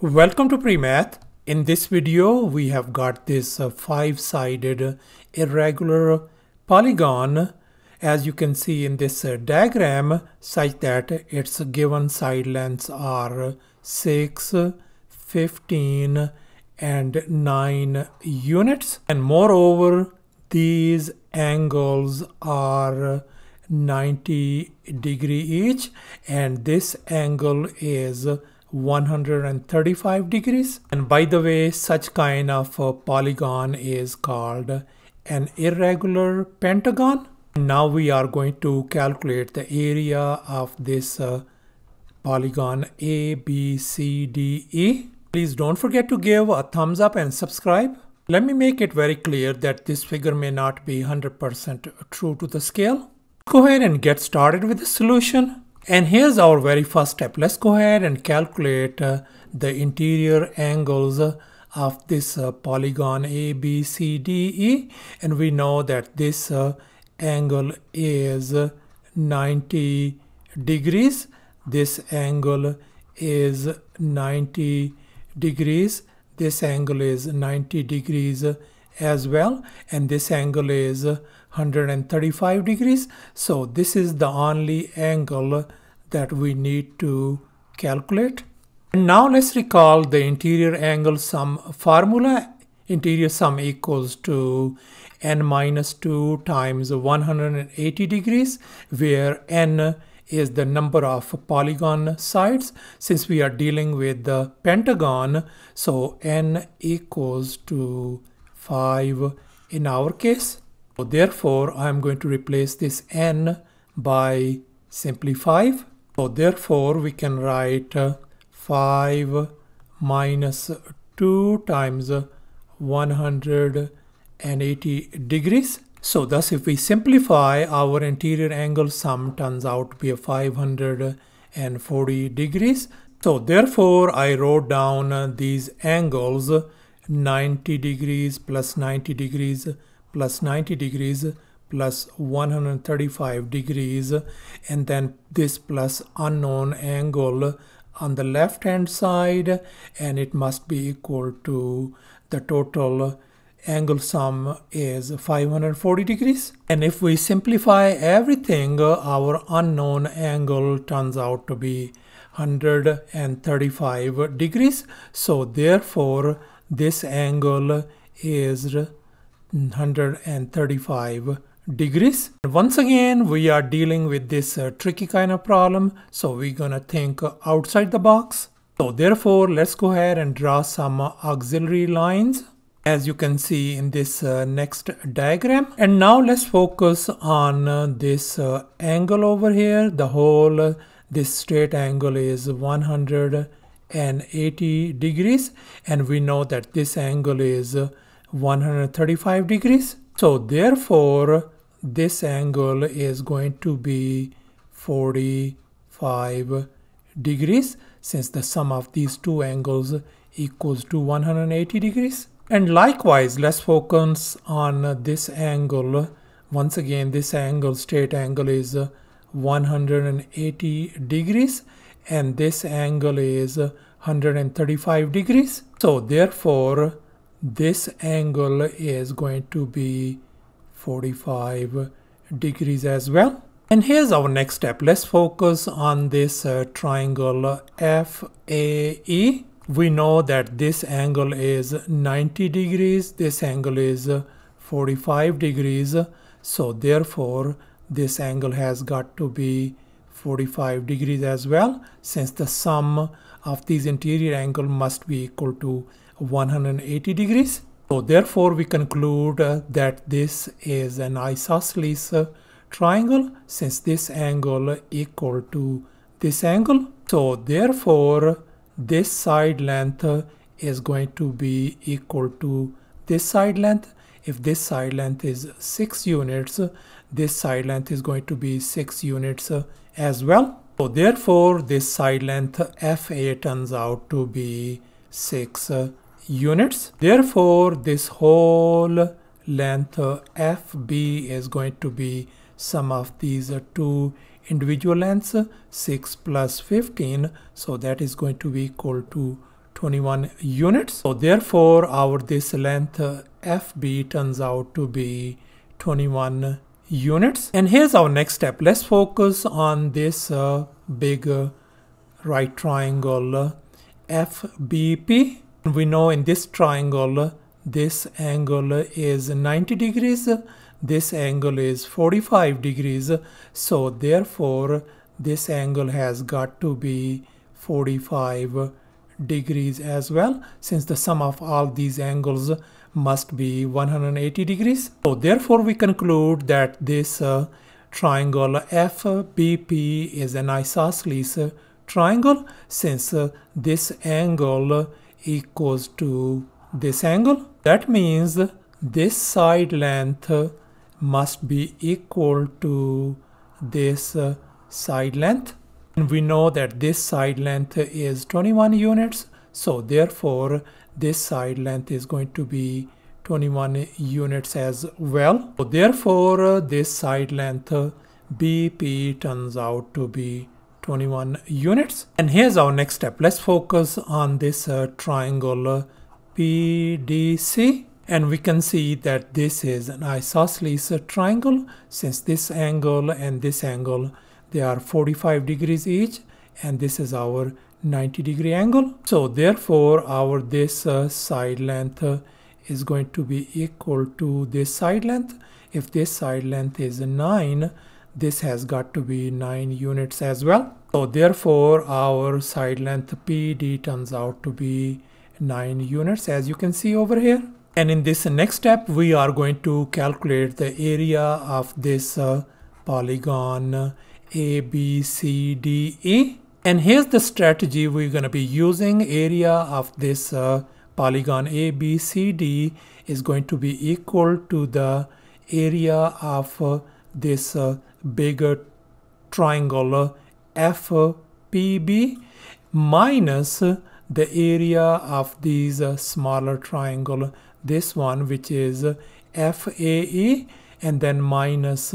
Welcome to PreMath. In this video, we have got this uh, five-sided irregular polygon as you can see in this uh, diagram such that its given side lengths are 6, 15 and 9 units and moreover these angles are 90 degree each and this angle is 135 degrees and by the way such kind of a polygon is called an irregular pentagon now we are going to calculate the area of this uh, polygon A, B, C, D, E. Please don't forget to give a thumbs up and subscribe. Let me make it very clear that this figure may not be 100% true to the scale. Go ahead and get started with the solution. And here's our very first step. Let's go ahead and calculate uh, the interior angles of this uh, polygon A, B, C, D, E. And we know that this uh, angle is 90 degrees. This angle is 90 degrees. This angle is 90 degrees as well. And this angle is 135 degrees. So this is the only angle that we need to calculate. And now let's recall the interior angle sum formula. Interior sum equals to n minus 2 times 180 degrees where n is the number of polygon sides since we are dealing with the pentagon so n equals to 5 in our case so therefore I'm going to replace this n by simply 5 so therefore we can write uh, 5 minus 2 times 180 degrees. So thus if we simplify our interior angle sum turns out to be a 540 degrees. So therefore I wrote down uh, these angles 90 degrees plus 90 degrees plus 90 degrees plus 135 degrees and then this plus unknown angle on the left hand side and it must be equal to the total angle sum is 540 degrees. And if we simplify everything our unknown angle turns out to be 135 degrees. So therefore this angle is 135 degrees. Once again, we are dealing with this uh, tricky kind of problem. So we're gonna think outside the box. So therefore, let's go ahead and draw some auxiliary lines as you can see in this uh, next diagram. And now let's focus on uh, this uh, angle over here. The whole, uh, this straight angle is 180 degrees. And we know that this angle is 135 degrees. So therefore, this angle is going to be 45 degrees since the sum of these two angles equals to 180 degrees. And likewise, let's focus on this angle. Once again, this angle, straight angle is 180 degrees and this angle is 135 degrees. So therefore, this angle is going to be 45 degrees as well. And here's our next step. Let's focus on this uh, triangle FAE. We know that this angle is 90 degrees. This angle is 45 degrees. So therefore, this angle has got to be 45 degrees as well since the sum of these interior angle must be equal to 180 degrees. So therefore we conclude uh, that this is an isosceles uh, triangle since this angle equal to this angle. So therefore this side length is going to be equal to this side length. If this side length is 6 units, this side length is going to be 6 units as well. So therefore this side length FA turns out to be 6 units. Therefore, this whole length FB is going to be sum of these two individual lengths 6 plus 15 so that is going to be equal to 21 units. So therefore our this length FB turns out to be 21 units. And here's our next step. Let's focus on this uh, big uh, right triangle uh, FBP. We know in this triangle this angle is 90 degrees this angle is 45 degrees. So therefore this angle has got to be 45 degrees as well since the sum of all these angles must be 180 degrees. So therefore we conclude that this uh, triangle FBP is an isosceles triangle since uh, this angle equals to this angle. That means this side length must be equal to this side length. And we know that this side length is 21 units. So therefore this side length is going to be 21 units as well. So therefore this side length BP turns out to be 21 units. And here's our next step. Let's focus on this uh, triangle PDC and we can see that this is an isosceles triangle. Since this angle and this angle they are 45 degrees each and this is our 90 degree angle. So therefore our this uh, side length uh, is going to be equal to this side length. If this side length is 9 this has got to be 9 units as well so therefore our side length PD turns out to be 9 units as you can see over here and in this next step, we are going to calculate the area of this uh, polygon ABCDE. And here's the strategy we're going to be using. Area of this uh, polygon ABCD is going to be equal to the area of uh, this uh, bigger triangle FPB minus the area of these uh, smaller triangle this one which is FAE and then minus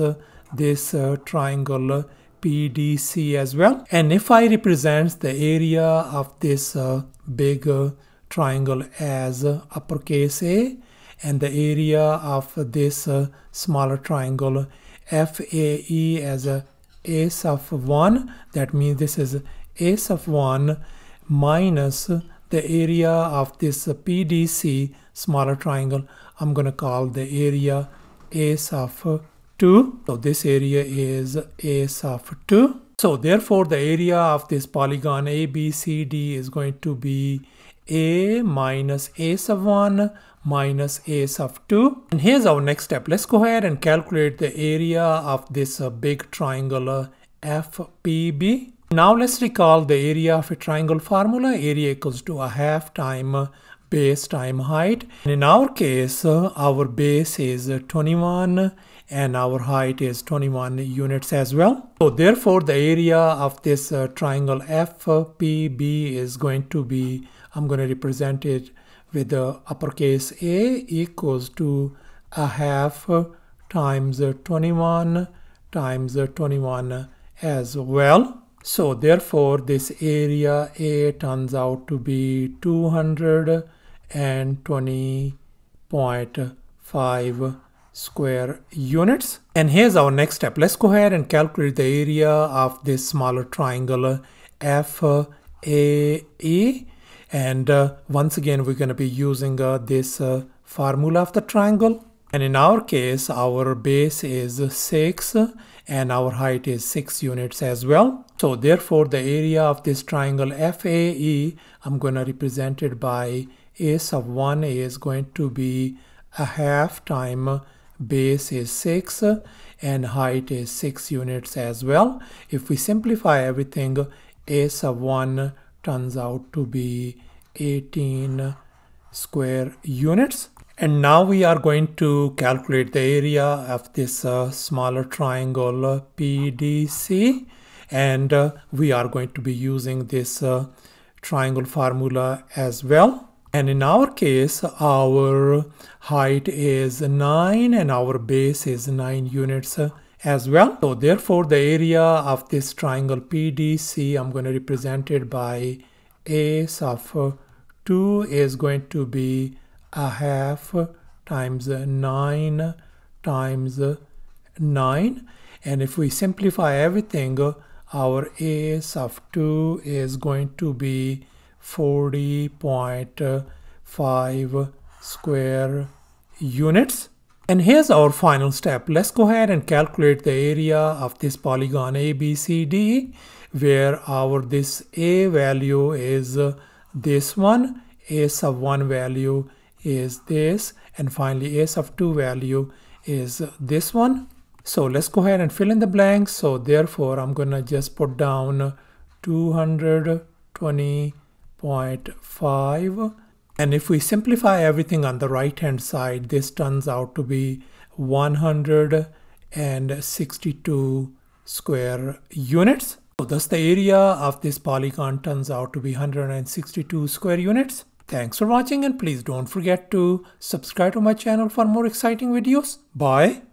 this uh, triangle PDC as well. And if I represent the area of this uh, big uh, triangle as uppercase A and the area of this uh, smaller triangle FAE as a ace of 1 that means this is a sub 1 minus the area of this PDC smaller triangle. I'm going to call the area a sub 2 so this area is a sub 2 so therefore the area of this polygon ABCD is going to be a minus a sub 1 minus a sub 2 and here's our next step. Let's go ahead and calculate the area of this uh, big triangle uh, FPB now let's recall the area of a triangle formula. Area equals to a half time base time height. And in our case, uh, our base is 21 and our height is 21 units as well. So therefore the area of this uh, triangle FPB is going to be, I'm going to represent it with the uppercase A equals to a half times 21 times 21 as well. So therefore this area A turns out to be 200 and 20.5 square units. And here's our next step. Let's go ahead and calculate the area of this smaller triangle FAE. And uh, once again, we're going to be using uh, this uh, formula of the triangle. And in our case, our base is 6 and our height is 6 units as well. So therefore, the area of this triangle FAE, I'm going to represent it by a sub 1 is going to be a half time base is 6 and height is 6 units as well. If we simplify everything, a sub 1 turns out to be 18 square units. And now we are going to calculate the area of this uh, smaller triangle PDC and uh, we are going to be using this uh, triangle formula as well. And in our case, our height is 9 and our base is 9 units as well. So therefore, the area of this triangle PDC, I'm going to represent it by a of 2 is going to be a half times 9 times 9 and if we simplify everything our a of 2 is going to be 40.5 square units. And here's our final step. Let's go ahead and calculate the area of this polygon ABCD where our this a value is this one a sub 1 value is this and finally a sub 2 value is this one. So let's go ahead and fill in the blanks. So therefore i'm gonna just put down 220.5 and if we simplify everything on the right hand side this turns out to be 162 square units so thus the area of this polygon turns out to be 162 square units Thanks for watching and please don't forget to subscribe to my channel for more exciting videos. Bye.